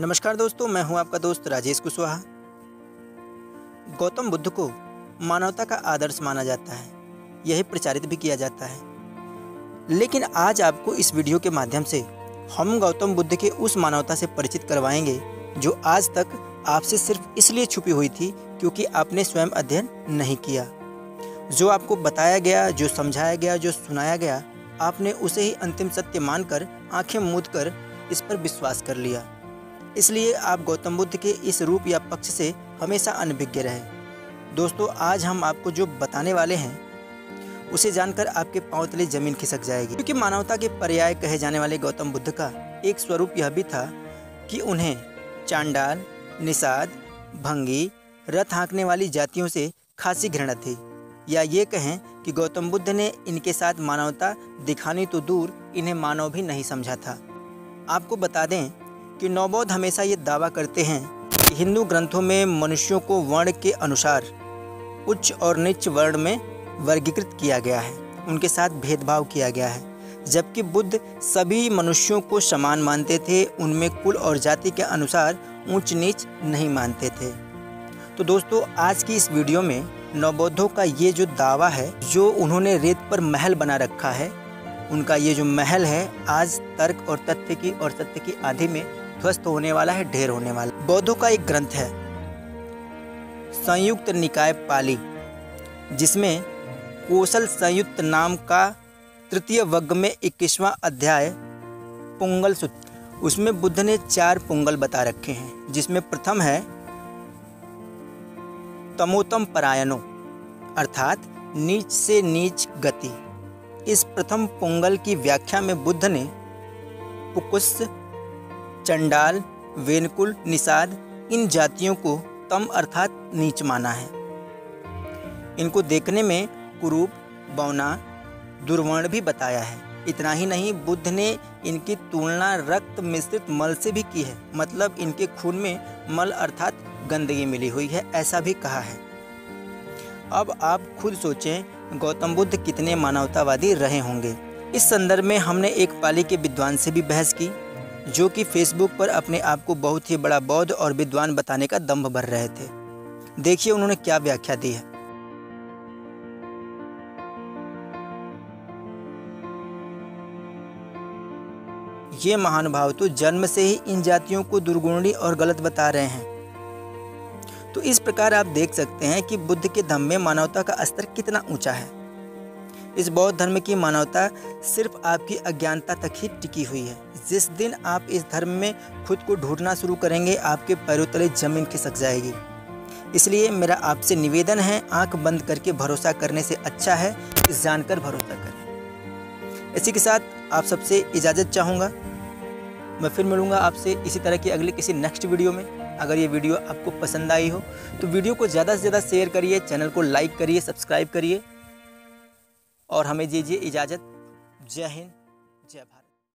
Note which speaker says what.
Speaker 1: नमस्कार दोस्तों, मैं हूँ आपका दोस्त राजेश कुशवाहा। गौतम बुद्ध को मानवता का आदर्श माना जाता है, यही प्रचारित भी किया जाता है। लेकिन आज आपको इस वीडियो के माध्यम से हम गौतम बुद्ध के उस मानवता से परिचित करवाएँगे, जो आज तक आपसे सिर्फ़ इसलिए छुपी हुई थी क्योंकि आपने स्वयं अध्ययन नहीं किया। जो आपको बताया गया, जो समझाया गया, जो सुनाया गया, आपने उसे ही अंतिम सत्य मानकर, आँखें मूद कर इस पर विश्वास कर लिया। इसलिए आप गौतम बुद्ध के इस रूप या पक्ष से हमेशा अनभिज्ञ रहे। दोस्तों, आज हम आपको जो बताने वाले हैं, उसे जानकर आपके पाँव तले ज़मीन खिसक जाएगी। क्योंकि मानवता के पर्याय कहे जाने वाले गौतम बुद्ध का एक स्वरूप यह भी था कि उन्हें चांडाल, निषाद, भंगी, रथ हाँकने वाली जातियों से खासी घृणा थी। या ये कहें कि गौतम बुद्ध ने इनके साथ मानवता दिखानी तो दूर इन्हें मानव भी नहीं समझा था। आपको बता दें कि नवबौद्ध हमेशा ये दावा करते हैं कि हिंदू ग्रंथों में मनुष्यों को वर्ण के अनुसार उच्च और नीच वर्ण में वर्गीकृत किया गया है। उनके साथ भेदभाव किया गया है। जबकि बुद्ध सभी मनुष्यों को समान मानते थे, उनमें कुल और जाति के अनुसार ऊंच नीच नहीं मानते थे। तो दोस्तों, आज की इस वीडियो में नवबौद्धों का ये जो दावा है, जो उन्होंने रेत पर महल बना रखा है, उनका ये जो महल है, आज तर्क और तथ्य की और सत्य की आधि में ध्वस्त होने वाला है, ढेर होने वाला बौद्धों का एक ग्रंथ है, संयुक्त निकाय पाली, जिसमें कौशल संयुक्त नाम का तृतीय वर्ग में इक्कीसवां अध्याय, पुंगल सूत्र। उसमें बुद्ध ने चार पुंगल बता रखे हैं, जिसमें प्रथम है, तमोतम परायणों, अर्थात नीच से नीच गति। इस प्रथम पोंगल की व्याख्या में बुद्ध ने पुकुस चंडाल, वेनकुल, निषाद, इन जातियों को तम अर्थात नीच माना है। इनको देखने में कुरूप, बौना, दुर्वर्ण भी बताया है। इतना ही नहीं, बुद्ध ने इनकी तुलना रक्त मिश्रित मल से भी की है। मतलब इनके खून में मल अर्थात गंदगी मिली हुई है, ऐसा भी कहा है। अब आप खुद सोचें, गौतम बुद्ध कितने मानवतावादी रहे होंगे। इस संदर्भ में हमने एक पाली के विद्वान से भी बहस की। जो कि फेसबुक पर अपने आप को बहुत ही बड़ा बौद्ध और विद्वान बताने का दम्भ भर रहे थे। देखिए उन्होंने क्या व्याख्या दी है। ये महानुभाव तो जन्म से ही इन जातियों को दुर्गुणी और गलत बता रहे हैं। तो इस प्रकार आप देख सकते हैं कि बुद्ध के धम्म में मानवता का स्तर कितना ऊँचा है। इस बौद्ध धर्म की मानवता सिर्फ़ आपकी अज्ञानता तक ही टिकी हुई है। जिस दिन आप इस धर्म में खुद को ढूंढना शुरू करेंगे, आपके पैरों तले ज़मीन खिसक जाएगी। इसलिए मेरा आपसे निवेदन है, आँख बंद करके भरोसा करने से अच्छा है जानकर भरोसा करें। इसी के साथ आप सबसे इजाज़त चाहूँगा। मैं फिर मिलूँगा आपसे इसी तरह की अगले किसी नेक्स्ट वीडियो में। अगर ये वीडियो आपको पसंद आई हो तो वीडियो को ज़्यादा से ज़्यादा शेयर करिए चैनल को लाइक करिए सब्सक्राइब करिए। और हमें दीजिए इजाज़त। जय हिंद जय भारत।